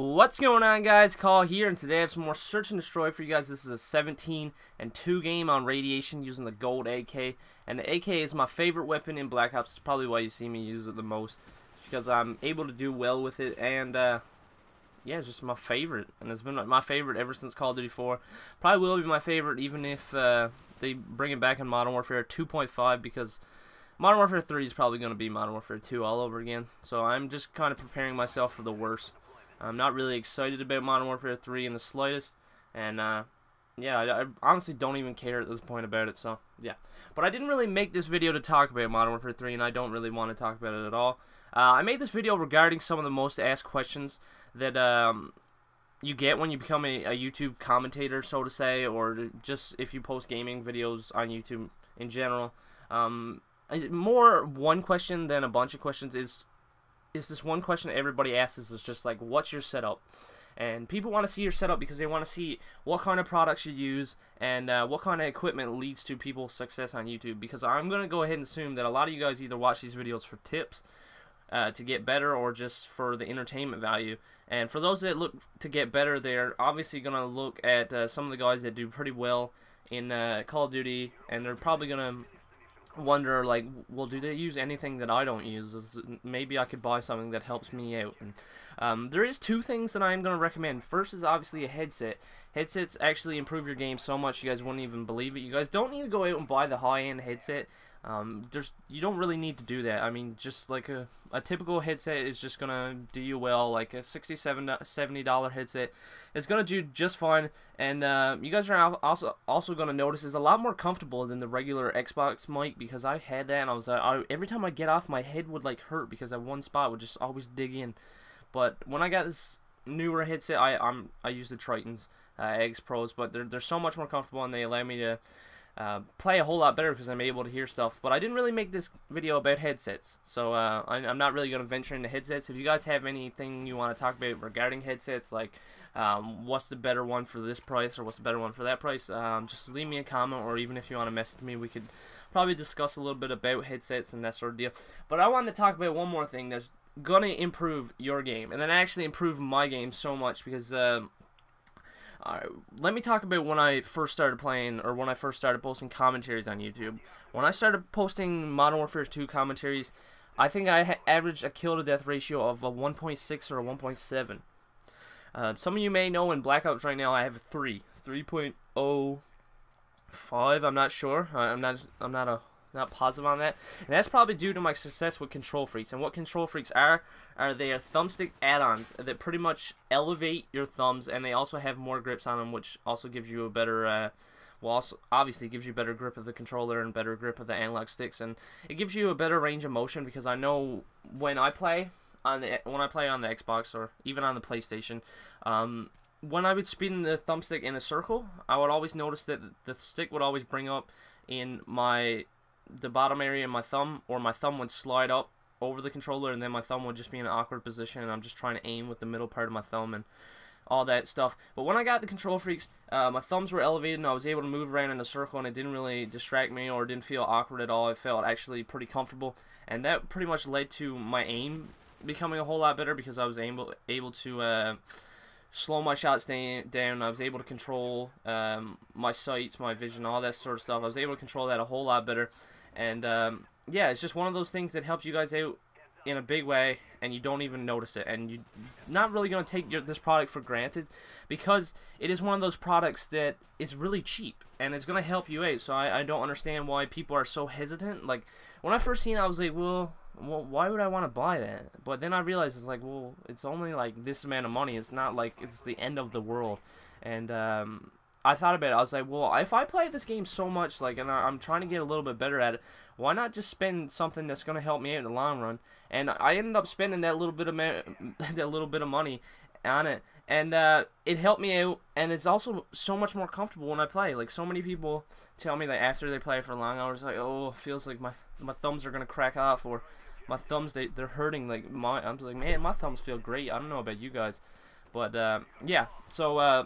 What's going on guys, Kyle here, and today I have some more Search and Destroy for you guys. This is a 17 and 2 game on Radiation using the Gold AK, and the AK is my favorite weapon in Black Ops. It's probably why you see me use it the most. It's because I'm able to do well with it, and uh, yeah, it's just my favorite, and it's been my favorite ever since Call of Duty 4. Probably will be my favorite even if uh, they bring it back in Modern Warfare 2.5 because Modern Warfare 3 is probably going to be Modern Warfare 2 all over again. So I'm just kind of preparing myself for the worst. I'm not really excited about Modern Warfare 3 in the slightest, and uh, yeah, I, I, honestly don't even care at this point about it, so yeah. But I didn't really make this video to talk about Modern Warfare 3, and I don't really want to talk about it at all. Uh, I made this video regarding some of the most asked questions that um, you get when you become a, a YouTube commentator, so to say, or just if you post gaming videos on YouTube in general. Um, more one question than a bunch of questions is is this one question everybody asks is just like, what's your setup? And people want to see your setup because they want to see what kind of products you use and uh, what kind of equipment leads to people's success on YouTube. Because I'm going to go ahead and assume that a lot of you guys either watch these videos for tips uh, to get better or just for the entertainment value. And for those that look to get better, they're obviously going to look at uh, some of the guys that do pretty well in uh, Call of Duty, and they're probably going to wonder like well do they use anything that I don't use? Maybe I could buy something that helps me out. And um, there is two things that I'm going to recommend. First is obviously a headset headsets actually improve your game so much you guys wouldn't even believe it you guys don't need to go out and buy the high-end headset um, there's you don't really need to do that. I mean, just like a, a typical headset is just gonna do you well. Like a 67 70 dollar headset is gonna do just fine. And uh, you guys are also also gonna notice is a lot more comfortable than the regular Xbox mic because I had that and I was uh, I, every time I get off my head would like hurt because that one spot would just always dig in. But when I got this newer headset, I I'm I use the Trittons uh, X Pros, but they're they're so much more comfortable and they allow me to uh, play a whole lot better because I'm able to hear stuff. But I didn't really make this video about headsets, so uh, I, am not really going to venture into headsets. If you guys have anything you want to talk about regarding headsets, like um, what's the better one for this price or what's the better one for that price, um, just leave me a comment or even if you want to message me, we could probably discuss a little bit about headsets and that sort of deal. But I wanted to talk about one more thing that's going to improve your game, and then actually improve my game so much because... Uh, let me talk about when I first started playing, or when I first started posting commentaries on YouTube. When I started posting Modern Warfare 2 commentaries, I think I averaged a kill to death ratio of a 1.6 or a 1.7. Uh, some of you may know in Black Ops right now I have a 3, 3.05. I'm not sure. I'm not. I'm not a not positive on that. And that's probably due to my success with KontrolFreeks. And what KontrolFreeks are, are they are thumbstick add-ons that pretty much elevate your thumbs, and they also have more grips on them, which also gives you a better, uh, well, also obviously gives you better grip of the controller and better grip of the analog sticks, and it gives you a better range of motion because I know when I play on the when I play on the Xbox or even on the PlayStation, um, when I would spin the thumbstick in a circle, I would always notice that the stick would always bring up in my the bottom area of my thumb, or my thumb would slide up over the controller, and then my thumb would just be in an awkward position, and I'm just trying to aim with the middle part of my thumb and all that stuff. But when I got the KontrolFreeks, uh, my thumbs were elevated, and I was able to move around in a circle, and it didn't really distract me or didn't feel awkward at all. It felt actually pretty comfortable, and that pretty much led to my aim becoming a whole lot better because I was able able to. Uh, slow my shots down. I was able to control um, my sights, my vision, all that sort of stuff. I was able to control that a whole lot better. And um, yeah, it's just one of those things that helps you guys out in a big way, and you don't even notice it. And you're not really going to take your, this product for granted because it is one of those products that is really cheap and it's going to help you out. So I, I don't understand why people are so hesitant. Like, when I first seen it, I was like, well, well, why would I want to buy that? But then I realized it's like, well, it's only like this amount of money. It's not like it's the end of the world. And um, I thought about it. I was like, well, if I play this game so much, like, and I'm trying to get a little bit better at it, why not just spend something that's going to help me out in the long run? And I ended up spending that little bit of that little bit of money on it, and uh, it helped me out. And it's also so much more comfortable when I play. Like so many people tell me that after they play for long hours, like, oh, it feels like my my thumbs are gonna crack off, or my thumbs they they're hurting. Like my I'm just like, man, my thumbs feel great. I don't know about you guys, but uh, yeah. So. Uh,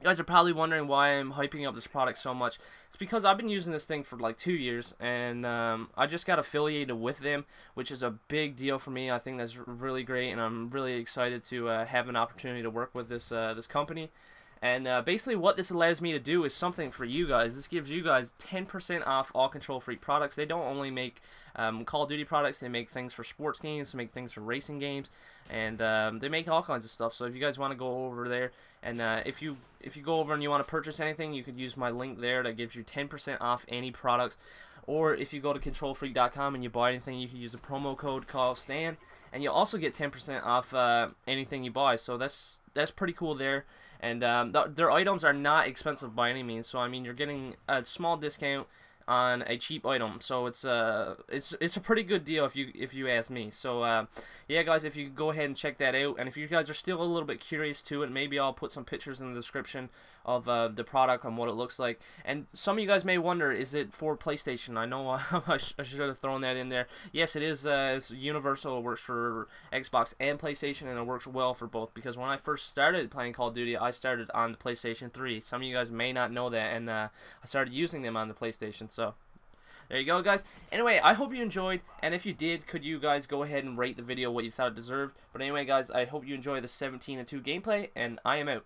You guys are probably wondering why I'm hyping up this product so much. It's because I've been using this thing for like two years, and um, I just got affiliated with them, which is a big deal for me. I think that's really great, and I'm really excited to uh, have an opportunity to work with this uh, this company. And uh, basically, what this allows me to do is something for you guys. This gives you guys 10% off all KontrolFreek products. They don't only make um, Call of Duty products, they make things for sports games, they make things for racing games, and um, they make all kinds of stuff. So if you guys want to go over there, and uh, if you if you go over and you want to purchase anything, you could use my link there that gives you 10% off any products. Or if you go to kontrolfreek.com and you buy anything, you can use the promo code Kyle Stan, and you'll also get 10% off uh, anything you buy. So that's that's pretty cool there. And um, th their items are not expensive by any means. So I mean, you're getting a small discount on a cheap item. So it's a uh, it's it's a pretty good deal if you if you ask me. So uh, yeah, guys, if you go ahead and check that out, and if you guys are still a little bit curious to it, maybe I'll put some pictures in the description of uh, the product and what it looks like. And some of you guys may wonder, is it for PlayStation? I know I, should have thrown that in there. Yes, it is. Uh, it's universal. It works for Xbox and PlayStation, and it works well for both. Because when I first started playing Call of Duty, I started on the PlayStation 3. Some of you guys may not know that, and uh, I started using them on the PlayStation. So there you go, guys. Anyway, I hope you enjoyed, and if you did, could you guys go ahead and rate the video what you thought it deserved. But anyway, guys, I hope you enjoy the 17 2 gameplay, and I am out.